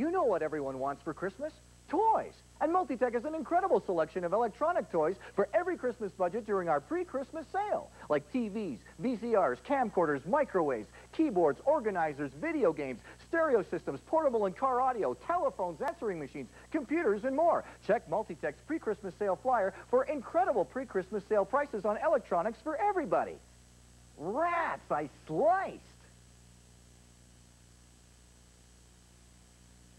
You know what everyone wants for Christmas? Toys. And Multitech has an incredible selection of electronic toys for every Christmas budget during our pre-Christmas sale. Like TVs, VCRs, camcorders, microwaves, keyboards, organizers, video games, stereo systems, portable and car audio, telephones, answering machines, computers, and more. Check Multitech's pre-Christmas sale flyer for incredible pre-Christmas sale prices on electronics for everybody. Rats, I sliced.